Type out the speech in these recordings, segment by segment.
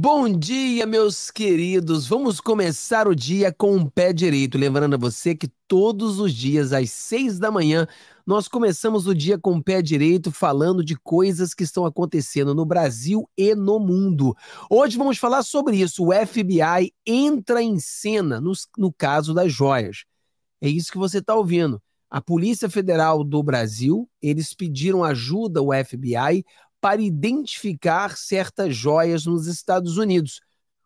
Bom dia, meus queridos. Vamos começar o dia com o pé direito. Lembrando a você que todos os dias, às seis da manhã, nós começamos o dia com o pé direito, falando de coisas que estão acontecendo no Brasil e no mundo. Hoje vamos falar sobre isso. O FBI entra em cena no, no caso das joias. É isso que você está ouvindo. A Polícia Federal do Brasil, eles pediram ajuda ao FBI para identificar certas joias nos Estados Unidos.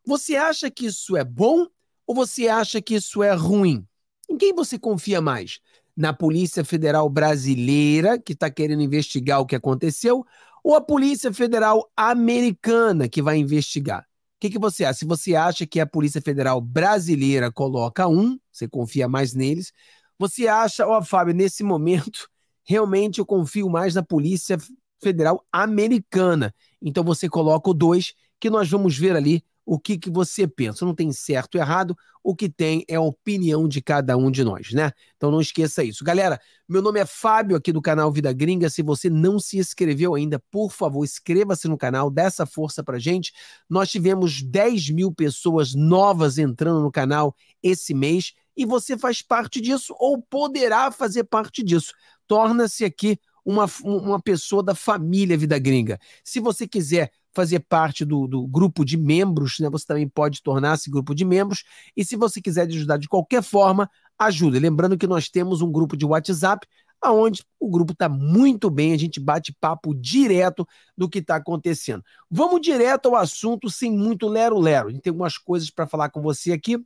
Você acha que isso é bom ou você acha que isso é ruim? Em quem você confia mais? Na Polícia Federal Brasileira, que está querendo investigar o que aconteceu, ou a Polícia Federal Americana, que vai investigar? O que, que você acha? Se você acha que a Polícia Federal Brasileira coloca um, você confia mais neles, você acha, ó, oh, Fábio, nesse momento, realmente eu confio mais na Polícia Federal Americana. Então você coloca o 2, que nós vamos ver ali o que, que você pensa. Não tem certo ou errado, o que tem é a opinião de cada um de nós, né? Então não esqueça isso. Galera, meu nome é Fábio, aqui do canal Vida Gringa. Se você não se inscreveu ainda, por favor, inscreva-se no canal, dê essa força pra gente. Nós tivemos 10 mil pessoas novas entrando no canal esse mês e você faz parte disso ou poderá fazer parte disso. Torna-se aqui uma, uma pessoa da família Vida Gringa. Se você quiser fazer parte do, do grupo de membros, né, você também pode tornar-se grupo de membros. E se você quiser ajudar de qualquer forma, ajuda. Lembrando que nós temos um grupo de WhatsApp, aonde o grupo está muito bem, a gente bate papo direto do que está acontecendo. Vamos direto ao assunto, sem muito lero-lero. A gente tem algumas coisas para falar com você aqui.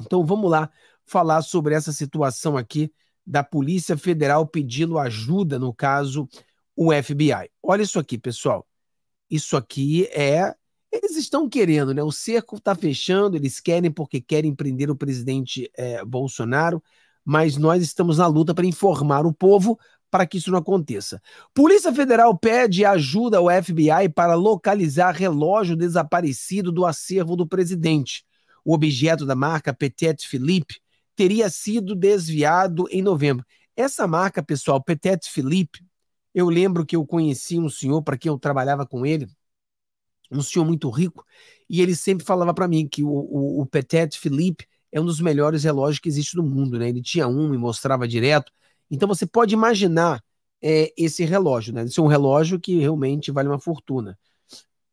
Então vamos lá falar sobre essa situação aqui da Polícia Federal pedindo ajuda, no caso, o FBI. Olha isso aqui, pessoal. Isso aqui é. Eles estão querendo, né? O cerco está fechando, eles querem porque querem prender o presidente é, Bolsonaro, mas nós estamos na luta para informar o povo para que isso não aconteça. Polícia Federal pede ajuda ao FBI para localizar relógio desaparecido do acervo do presidente. O objeto da marca Petit Philippe teria sido desviado em novembro. Essa marca, pessoal, Petit Philippe, eu lembro que eu conheci um senhor para quem eu trabalhava com ele, um senhor muito rico, e ele sempre falava para mim que o, o, o Petit Philippe é um dos melhores relógios que existe no mundo, né? Ele tinha um e mostrava direto. Então você pode imaginar é, esse relógio, né? Esse é um relógio que realmente vale uma fortuna.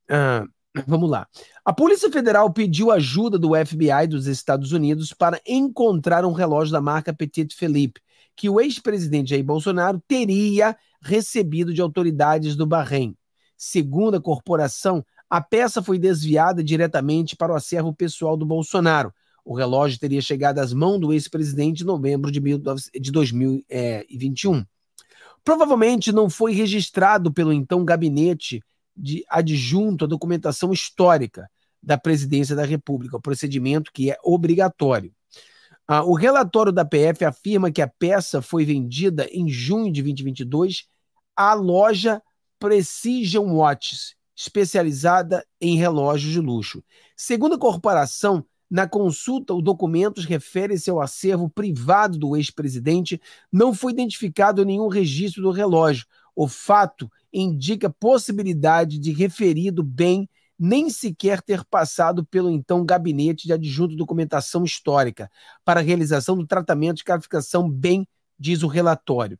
Ah, Vamos lá. A Polícia Federal pediu ajuda do FBI dos Estados Unidos para encontrar um relógio da marca Petit Philippe, que o ex-presidente Jair Bolsonaro teria recebido de autoridades do Bahrein. Segundo a corporação, a peça foi desviada diretamente para o acervo pessoal do Bolsonaro. O relógio teria chegado às mãos do ex-presidente em novembro de 2021. Provavelmente não foi registrado pelo então gabinete de adjunto à documentação histórica da presidência da República, o procedimento que é obrigatório. Ah, o relatório da PF afirma que a peça foi vendida em junho de 2022 à loja Precision Watches, especializada em relógios de luxo. Segundo a corporação, na consulta, o documento refere-se ao acervo privado do ex-presidente. Não foi identificado nenhum registro do relógio. O fato indica possibilidade de referido bem nem sequer ter passado pelo então Gabinete de Adjunto Documentação Histórica para a realização do tratamento de classificação bem, diz o relatório.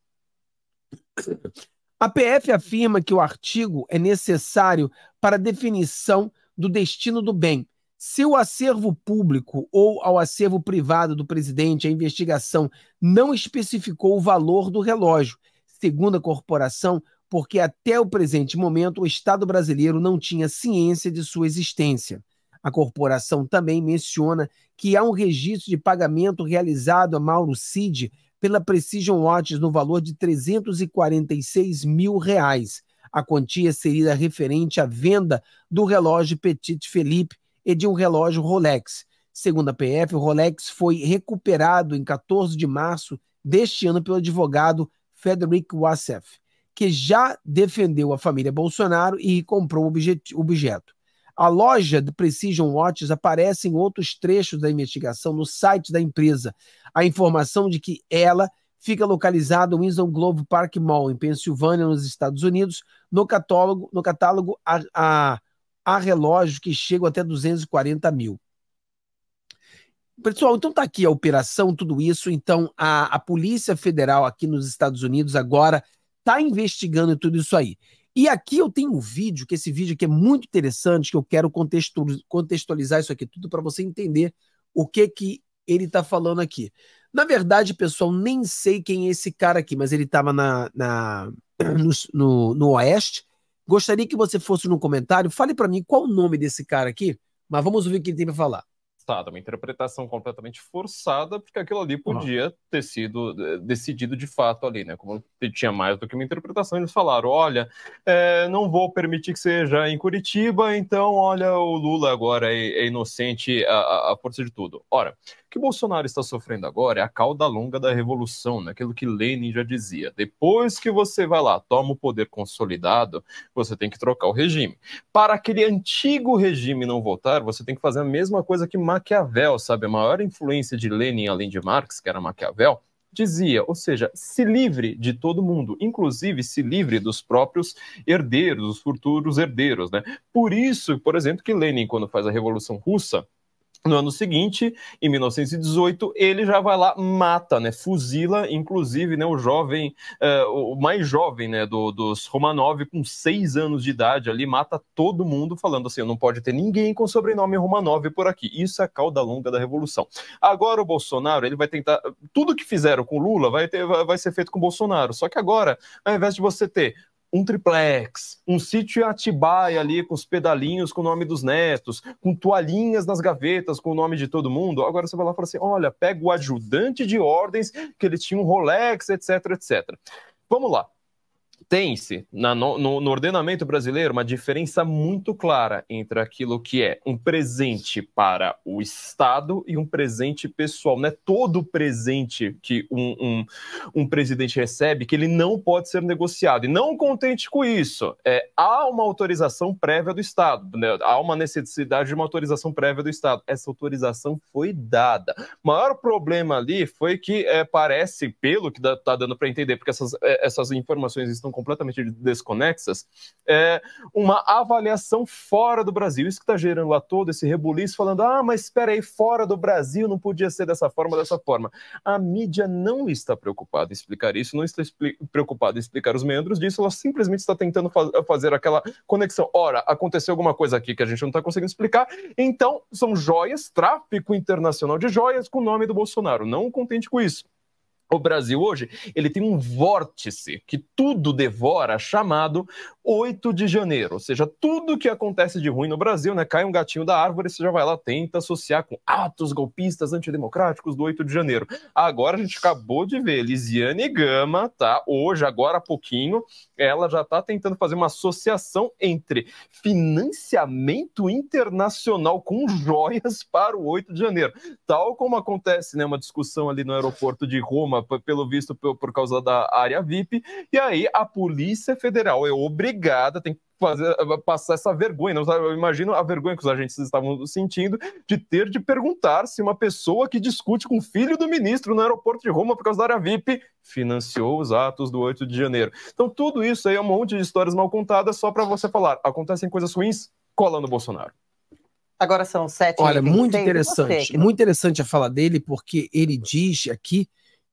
A PF afirma que o artigo é necessário para a definição do destino do bem. Se o acervo público ou ao acervo privado do presidente a investigação não especificou o valor do relógio, segundo a corporação, porque até o presente momento o Estado brasileiro não tinha ciência de sua existência. A corporação também menciona que há um registro de pagamento realizado a Mauro Cid pela Precision Watches no valor de 346 mil reais. A quantia seria referente à venda do relógio Petit Felipe e de um relógio Rolex. Segundo a PF, o Rolex foi recuperado em 14 de março deste ano pelo advogado Frederick Wassef que já defendeu a família Bolsonaro e comprou o objeto. A loja de Precision Watches aparece em outros trechos da investigação no site da empresa. A informação de que ela fica localizada no Winston Globe Park Mall, em Pensilvânia, nos Estados Unidos. No catálogo, no catálogo a, a há relógios que chegam até 240 mil. Pessoal, então tá aqui a operação, tudo isso. Então, a, a Polícia Federal aqui nos Estados Unidos agora está investigando tudo isso aí. E aqui eu tenho um vídeo, que esse vídeo aqui é muito interessante, que eu quero contextualizar isso aqui tudo para você entender o que que ele está falando aqui. Na verdade, pessoal, nem sei quem é esse cara aqui, mas ele estava na, na no, no, no, Oeste. Gostaria que você fosse no comentário, fale para mim qual o nome desse cara aqui, mas vamos ouvir o que ele tem para falar forçada, uma interpretação completamente forçada, porque aquilo ali podia ter sido eh, decidido de fato ali, né? Como tinha mais do que uma interpretação, eles falaram: olha, é, não vou permitir que seja em Curitiba, então, olha, o Lula agora é, é inocente a, a força de tudo. Ora, que Bolsonaro está sofrendo agora é a cauda longa da revolução, naquilo né? que Lenin já dizia. Depois que você vai lá, toma o poder consolidado, você tem que trocar o regime. Para aquele antigo regime não voltar, você tem que fazer a mesma coisa que Maquiavel, sabe? A maior influência de Lenin, além de Marx, que era Maquiavel, dizia, ou seja, se livre de todo mundo, inclusive se livre dos próprios herdeiros, dos futuros herdeiros, né? Por isso, por exemplo, que Lenin, quando faz a Revolução Russa, no ano seguinte, em 1918, ele já vai lá, mata, né, fuzila, inclusive, né, o jovem, uh, o mais jovem, né, do, dos Romanov, com seis anos de idade ali, mata todo mundo, falando assim, não pode ter ninguém com sobrenome Romanov por aqui. Isso é a cauda longa da Revolução. Agora o Bolsonaro, ele vai tentar, tudo que fizeram com Lula vai, ter, vai ser feito com Bolsonaro, só que agora, ao invés de você ter um triplex, um sítio em Atibaia ali com os pedalinhos com o nome dos netos, com toalhinhas nas gavetas com o nome de todo mundo. Agora você vai lá e fala assim: olha, pega o ajudante de ordens, que ele tinha um Rolex, etc, etc. Vamos lá tem-se no, no, ordenamento brasileiro uma diferença muito clara entre aquilo que é um presente para o Estado e um presente pessoal. Não é todo presente que um, um, um presidente recebe que ele não pode ser negociado. E não contente com isso, é, há uma autorização prévia do Estado, né? há uma necessidade de uma autorização prévia do Estado. Essa autorização foi dada. O maior problema ali foi que é, parece, pelo que está dando para entender, porque essas, é, essas informações estão completamente desconexas, é uma avaliação fora do Brasil. Isso que está gerando lá todo esse rebuliço, falando: ah, mas espera aí, fora do Brasil não podia ser dessa forma, dessa forma. A mídia não está preocupada em explicar isso, não está preocupada em explicar os membros disso, ela simplesmente está tentando fa fazer aquela conexão. Ora, aconteceu alguma coisa aqui que a gente não está conseguindo explicar, então são joias, tráfico internacional de joias com o nome do Bolsonaro. Não contente com isso. O Brasil hoje, ele tem um vórtice que tudo devora, chamado 8 de janeiro. Ou seja, tudo que acontece de ruim no Brasil, né? Cai um gatinho da árvore, você já vai lá, tenta associar com atos golpistas antidemocráticos do 8 de janeiro. Agora a gente acabou de ver, Lisiane Gama, tá? Hoje, agora há pouquinho, ela já está tentando fazer uma associação entre financiamento internacional com joias para o 8 de janeiro. Tal como acontece, né? Uma discussão ali no aeroporto de Roma pelo visto por, por causa da área VIP, e aí a Polícia Federal é obrigada, tem que fazer, passar essa vergonha. Não, eu imagino a vergonha que os agentes estavam sentindo de ter de perguntar se uma pessoa que discute com o filho do ministro no aeroporto de Roma por causa da área VIP financiou os atos do 8 de janeiro. Então, tudo isso aí é um monte de histórias mal contadas só para você falar. Acontecem coisas ruins, cola no Bolsonaro. Agora são sete. Olha, muito interessante. Muito interessante a fala dele, porque ele diz aqui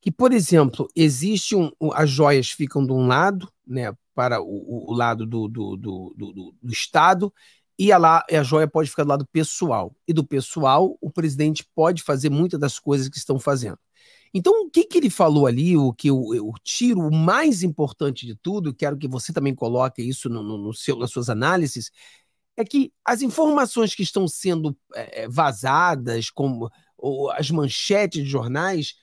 que, por exemplo, existe um, as joias ficam de um lado, né, para o, o lado do, do, do, do, do Estado, e a, lá, a joia pode ficar do lado pessoal. E do pessoal, o presidente pode fazer muitas das coisas que estão fazendo. Então, o que, que ele falou ali, o que o, tiro o mais importante de tudo, quero que você também coloque isso no, no, no seu, nas suas análises, é que as informações que estão sendo é, vazadas, como as manchetes de jornais,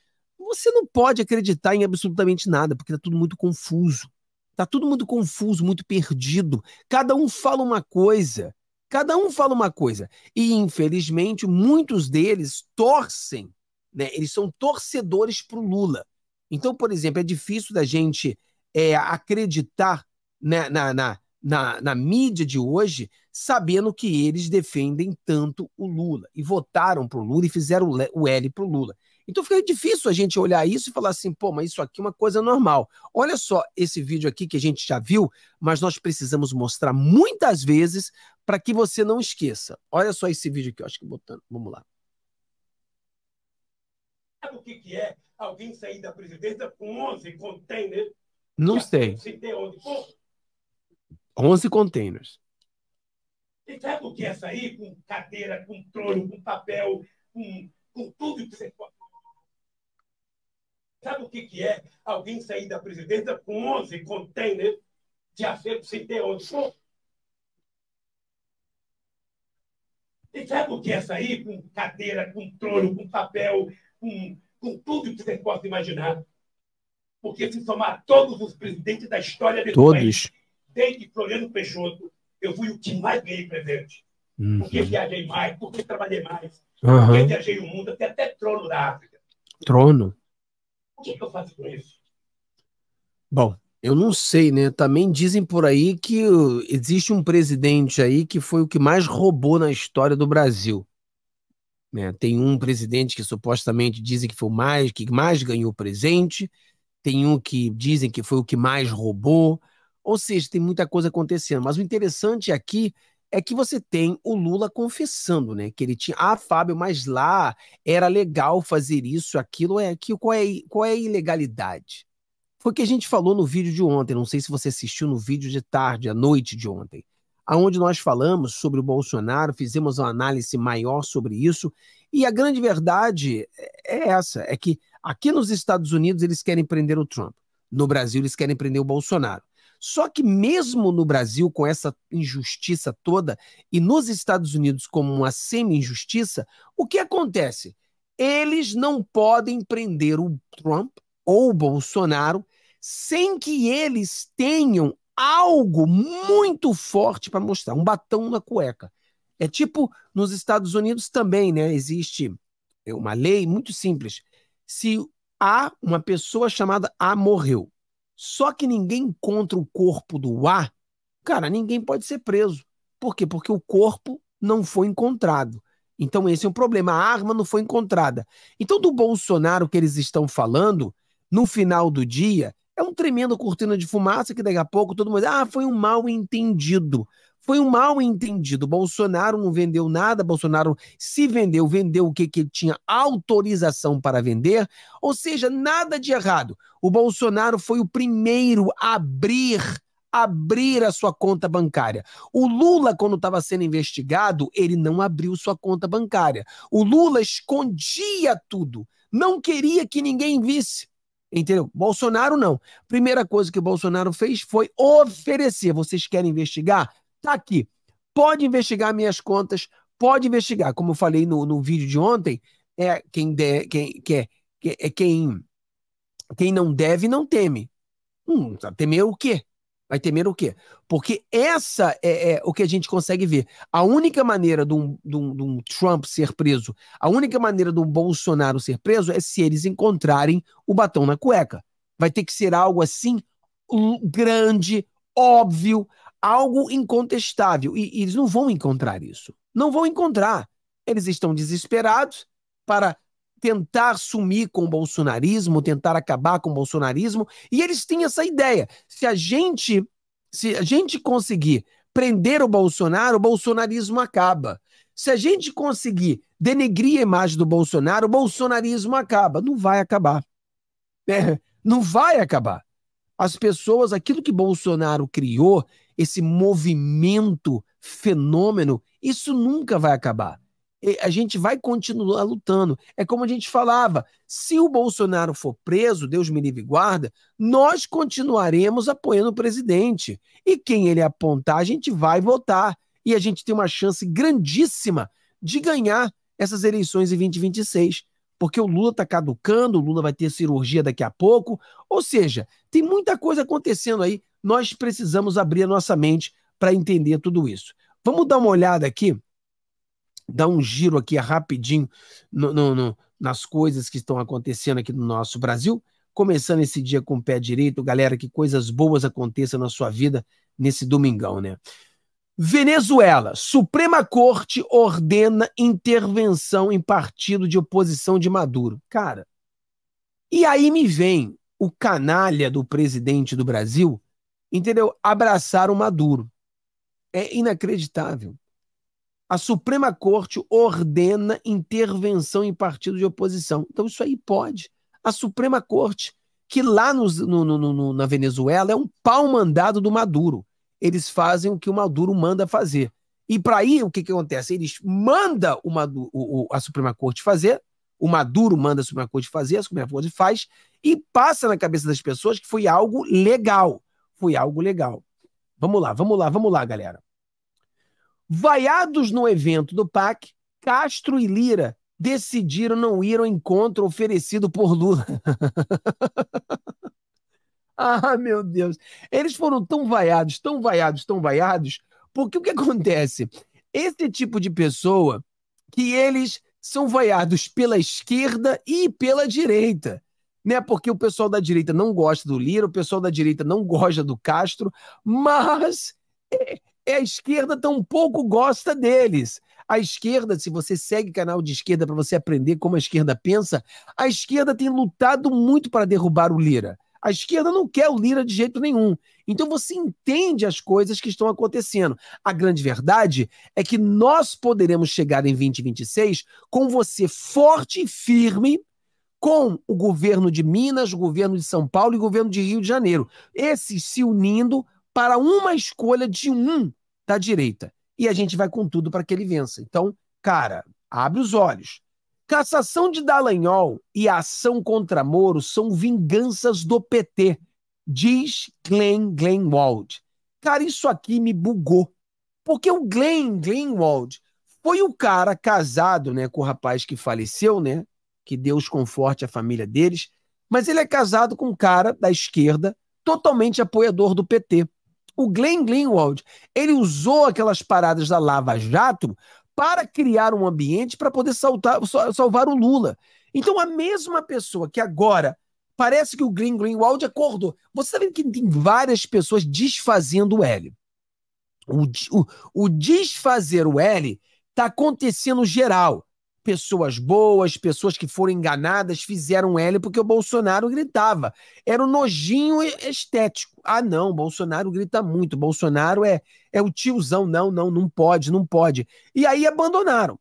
você não pode acreditar em absolutamente nada, porque está tudo muito confuso. Está tudo muito confuso, muito perdido. Cada um fala uma coisa. Cada um fala uma coisa. E, infelizmente, muitos deles torcem, né? eles são torcedores para o Lula. Então, por exemplo, é difícil da gente é, acreditar né, na, na, na, na mídia de hoje, sabendo que eles defendem tanto o Lula. E votaram para o Lula e fizeram o L para o Lula. Então fica difícil a gente olhar isso e falar assim, pô, mas isso aqui é uma coisa normal. Olha só esse vídeo aqui que a gente já viu, mas nós precisamos mostrar muitas vezes para que você não esqueça. Olha só esse vídeo aqui, eu acho que botando. Vamos lá. Sabe o que, que é alguém sair da presidência com 11 containers? Não sei. Sem ter onde pôr? 11 containers. E sabe o que é sair com cadeira, com trono, com papel, com, com tudo que você pode? Sabe o que, que é alguém sair da presidência com 11 containers de acerto sem ter onde pôr? E sabe o que é sair com cadeira, com trono, com papel, com, com tudo que você possa imaginar? Porque se somar todos os presidentes da história desse Todos. país, desde Floriano Peixoto, eu fui o que mais ganhei presente. Uhum. Porque viajei mais, porque trabalhei mais, porque Aham. viajei o mundo, até, até trono da África. Trono. O que, que eu faço com isso? Bom, eu não sei, né? Também dizem por aí que uh, existe um presidente aí que foi o que mais roubou na história do Brasil. Né? Tem um presidente que supostamente dizem que foi o mais que mais ganhou presente, tem um que dizem que foi o que mais roubou. Ou seja, tem muita coisa acontecendo. Mas o interessante aqui é que você tem o Lula confessando, né? Que ele tinha, ah, Fábio, mas lá era legal fazer isso, aquilo é aquilo. Qual é, qual é a ilegalidade? Foi o que a gente falou no vídeo de ontem. Não sei se você assistiu no vídeo de tarde, à noite de ontem, aonde nós falamos sobre o Bolsonaro, fizemos uma análise maior sobre isso. E a grande verdade é essa: é que aqui nos Estados Unidos eles querem prender o Trump, no Brasil eles querem prender o Bolsonaro. Só que mesmo no Brasil, com essa injustiça toda, e nos Estados Unidos como uma semi-injustiça, o que acontece? Eles não podem prender o Trump ou o Bolsonaro sem que eles tenham algo muito forte para mostrar, um batão na cueca. É tipo nos Estados Unidos também, né? Existe uma lei muito simples. Se A, uma pessoa chamada A morreu, só que ninguém encontra o corpo do A, cara, ninguém pode ser preso. Por quê? Porque o corpo não foi encontrado. Então, esse é um problema. A arma não foi encontrada. Então, do Bolsonaro que eles estão falando, no final do dia, é um tremendo cortina de fumaça que daqui a pouco todo mundo. Ah, foi um mal entendido. Foi um mal entendido. Bolsonaro não vendeu nada. Bolsonaro, se vendeu, vendeu o que, que ele tinha autorização para vender. Ou seja, nada de errado. O Bolsonaro foi o primeiro a abrir abrir a sua conta bancária. O Lula, quando estava sendo investigado, ele não abriu sua conta bancária. O Lula escondia tudo, não queria que ninguém visse. Entendeu? Bolsonaro não. Primeira coisa que o Bolsonaro fez foi oferecer. Vocês querem investigar? Tá aqui. Pode investigar minhas contas, pode investigar. Como eu falei no, no vídeo de ontem, é quem, de, quem, quer, é quem, quem não deve não teme. Hum, temer o quê? Vai temer o quê? Porque essa é, é, o que a gente consegue ver. A única maneira de um, de, um, de um, Trump ser preso, a única maneira de um Bolsonaro ser preso é se eles encontrarem o batom na cueca. Vai ter que ser algo assim grande, óbvio, algo incontestável. E, e eles não vão encontrar isso. Não vão encontrar. Eles estão desesperados para tentar sumir com o bolsonarismo, tentar acabar com o bolsonarismo, e eles têm essa ideia. Se a gente, se a gente conseguir prender o Bolsonaro, o bolsonarismo acaba. Se a gente conseguir denegrir a imagem do Bolsonaro, o bolsonarismo acaba. Não vai acabar. É, não vai acabar. As pessoas, aquilo que Bolsonaro criou, esse movimento, fenômeno, isso nunca vai acabar a gente vai continuar lutando. É como a gente falava: se o Bolsonaro for preso, Deus me livre e guarda, nós continuaremos apoiando o presidente. E quem ele apontar, a gente vai votar. E a gente tem uma chance grandíssima de ganhar essas eleições em 2026. Porque o Lula está caducando, o Lula vai ter cirurgia daqui a pouco. Ou seja, tem muita coisa acontecendo aí. Nós precisamos abrir a nossa mente para entender tudo isso. Vamos dar uma olhada aqui dar um giro aqui rapidinho no, no, no, nas coisas que estão acontecendo aqui no nosso Brasil. Começando esse dia com o pé direito, galera, que coisas boas aconteçam na sua vida nesse domingão, né? Venezuela, Suprema Corte ordena intervenção em partido de oposição de Maduro. Cara, e aí me vem o canalha do presidente do Brasil, entendeu? O Maduro. É inacreditável. A Suprema Corte ordena intervenção em partido de oposição. Então isso aí pode. A Suprema Corte, que lá no, no, no, na Venezuela é um pau mandado do Maduro eles fazem o que o Maduro manda fazer. E para aí, o que, que acontece? Eles mandam o Maduro, o, a Suprema Corte fazer, o Maduro manda a Suprema Corte fazer, a Suprema Corte faz, e passa na cabeça das pessoas que foi algo legal. Foi algo legal. Vamos lá, vamos lá, vamos lá, galera. Vaiados no evento do PAC, Castro e Lira decidiram não ir ao encontro oferecido por Lula. Ah, meu Deus. Eles foram tão vaiados, tão vaiados, tão vaiados, porque o que acontece? Esse tipo de pessoa que eles são vaiados pela esquerda e pela direita. Né? Porque o pessoal da direita não gosta do Lira, o pessoal da direita não gosta do Castro, mas é, é a esquerda tampouco gosta deles. A esquerda, se você segue canal de esquerda para você aprender como a esquerda pensa, a esquerda tem lutado muito para derrubar o Lira. A esquerda não quer o Lira de jeito nenhum. Então você entende as coisas que estão acontecendo. A grande verdade é que nós poderemos chegar em 2026 com você forte e firme com o governo de Minas, o governo de São Paulo e o governo de Rio de Janeiro. Esses se unindo para uma escolha de um da direita. E a gente vai com tudo para que ele vença. Então, cara, abre os olhos. Cassação de Dallagnol e ação contra Moro são vinganças do PT, diz Glenn Glenwald. Cara, isso aqui me bugou. Porque o Glenn Glenwald foi o cara casado né, com o rapaz que faleceu, né? Que Deus conforte a família deles. Mas ele é casado com um cara da esquerda, totalmente apoiador do PT. O Glenn Greenwald, ele usou aquelas paradas da Lava Jato para criar um ambiente para poder saltar, salvar o Lula. Então, a mesma pessoa que agora parece que o Green Greenwald acordou. Você está vendo que tem várias pessoas desfazendo o L. O, o, o desfazer o L está acontecendo geral pessoas boas, pessoas que foram enganadas, fizeram L porque o Bolsonaro gritava. Era um nojinho estético. Ah, não, Bolsonaro grita muito. Bolsonaro é, é o tiozão. Não, não, não pode, não pode. E aí abandonaram.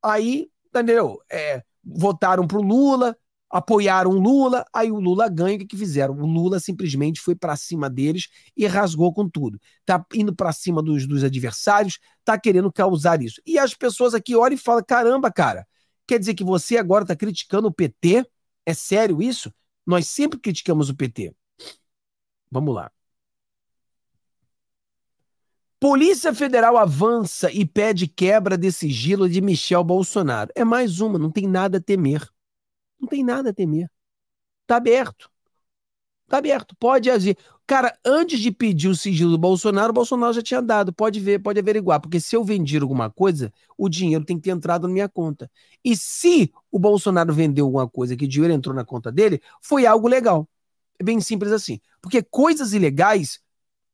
Aí, entendeu? É, votaram pro Lula, apoiaram o Lula, aí o Lula ganha, o que, que fizeram? O Lula simplesmente foi para cima deles e rasgou com tudo. Tá indo para cima dos, dos adversários, tá querendo causar isso. E as pessoas aqui olham e falam: caramba, cara, quer dizer que você agora tá criticando o PT? É sério isso? Nós sempre criticamos o PT. Vamos lá. Polícia Federal avança e pede quebra de sigilo de Michel Bolsonaro. É mais uma, não tem nada a temer. Não tem nada a temer. Tá aberto. Tá aberto. Pode agir. Cara, antes de pedir o sigilo do Bolsonaro, o Bolsonaro já tinha dado. Pode ver, pode averiguar. Porque se eu vendi alguma coisa, o dinheiro tem que ter entrado na minha conta. E se o Bolsonaro vendeu alguma coisa que o dinheiro entrou na conta dele, foi algo legal. É bem simples assim. Porque coisas ilegais,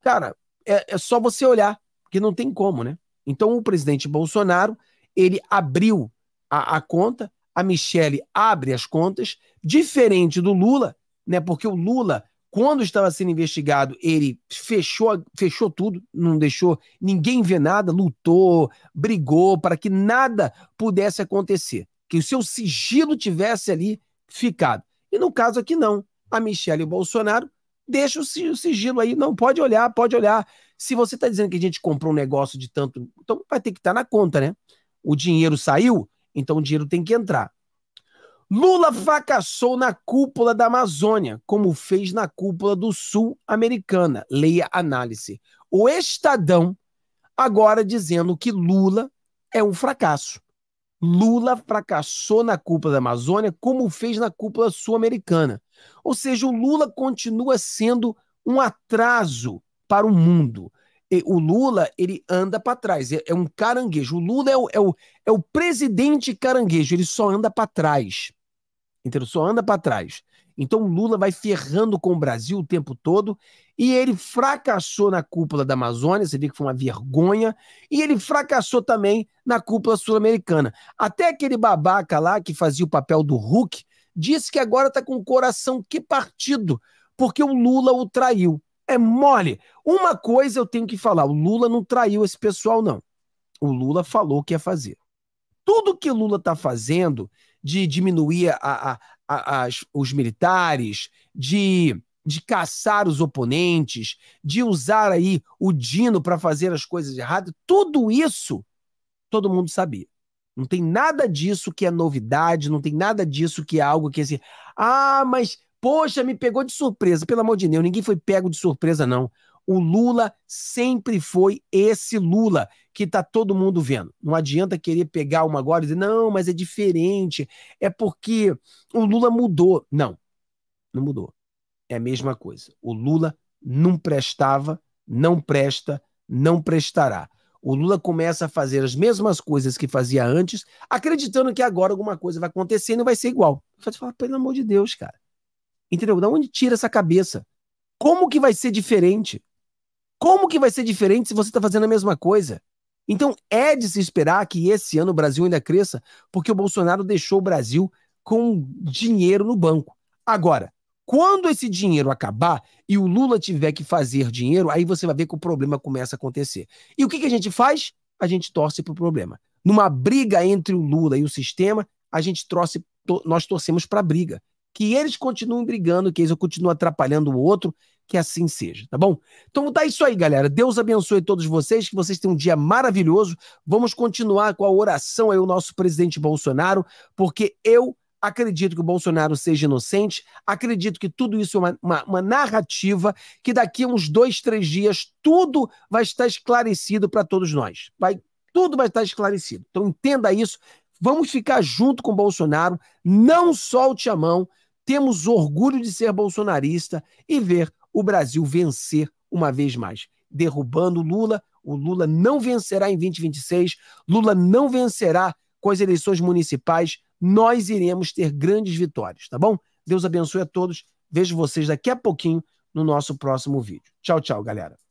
cara, é, é só você olhar, que não tem como, né? Então o presidente Bolsonaro, ele abriu a, a conta, a Michele abre as contas, diferente do Lula, né? Porque o Lula, quando estava sendo investigado, ele fechou, fechou tudo, não deixou ninguém ver nada, lutou, brigou para que nada pudesse acontecer, que o seu sigilo tivesse ali ficado. E no caso aqui não. A Michele e o Bolsonaro deixam o sigilo aí, não pode olhar, pode olhar. Se você está dizendo que a gente comprou um negócio de tanto, então vai ter que estar tá na conta, né? O dinheiro saiu, então o dinheiro tem que entrar. Lula fracassou na cúpula da Amazônia, como fez na cúpula do Sul Americana. Leia análise. O Estadão agora dizendo que Lula é um fracasso. Lula fracassou na cúpula da Amazônia, como fez na cúpula sul-americana. Ou seja, o Lula continua sendo um atraso para o mundo o Lula ele anda para trás, é, é, um caranguejo. O Lula é o, é, o, é o presidente caranguejo, ele só anda para trás. Entendeu? Só anda para trás. Então Lula vai ferrando com o Brasil o tempo todo e ele fracassou na cúpula da Amazônia, você vê que foi uma vergonha, e ele fracassou também na cúpula sul-americana. Até aquele babaca lá que fazia o papel do Hulk disse que agora está com o coração que partido, porque o Lula o traiu. É mole. Uma coisa eu tenho que falar: o Lula não traiu esse pessoal, não. O Lula falou que ia fazer. Tudo que o Lula está fazendo de diminuir a, a, a, os militares, de, de caçar os oponentes, de usar aí o Dino para fazer as coisas erradas, tudo isso todo mundo sabia. Não tem nada disso que é novidade, não tem nada disso que é algo que é assim, ah, mas poxa, me pegou de surpresa. Pelo amor de Deus, ninguém foi pego de surpresa, não. O Lula sempre foi esse Lula que tá todo mundo vendo. Não adianta querer pegar uma agora e dizer, não, mas é diferente, é porque o Lula mudou. Não, não mudou. É a mesma coisa. O Lula não prestava, não presta, não prestará. O Lula começa a fazer as mesmas coisas que fazia antes, acreditando que agora alguma coisa vai acontecer e não vai ser igual. Você fala, pelo amor de Deus, cara. Entendeu? Da onde tira essa cabeça? Como que vai ser diferente? Como que vai ser diferente se você está fazendo a mesma coisa? Então é de se esperar que esse ano o Brasil ainda cresça, porque o Bolsonaro deixou o Brasil com dinheiro no banco. Agora, quando esse dinheiro acabar e o Lula tiver que fazer dinheiro, aí você vai ver que o problema começa a acontecer. E o que, que a gente faz? A gente torce para o problema. Numa briga entre o Lula e o sistema, a gente torce, nós torcemos para a briga. Que eles continuem brigando, que eles continuem atrapalhando o outro que assim seja, tá bom? Então tá isso aí, galera. Deus abençoe todos vocês, que vocês tenham um dia maravilhoso. Vamos continuar com a oração aí, o nosso presidente Bolsonaro, porque eu acredito que o Bolsonaro seja inocente, acredito que tudo isso é uma, uma, uma narrativa, que daqui a uns dois, três dias tudo vai estar esclarecido para todos nós. Vai, tudo vai estar esclarecido. Então entenda isso. Vamos ficar junto com o Bolsonaro, não solte a mão, temos orgulho de ser bolsonarista e ver o Brasil vencer uma vez mais. Derrubando Lula, o Lula não vencerá em 2026, Lula não vencerá com as eleições municipais, nós iremos ter grandes vitórias, tá bom? Deus abençoe a todos. Vejo vocês daqui a pouquinho no nosso próximo vídeo. Tchau, tchau, galera.